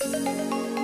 Música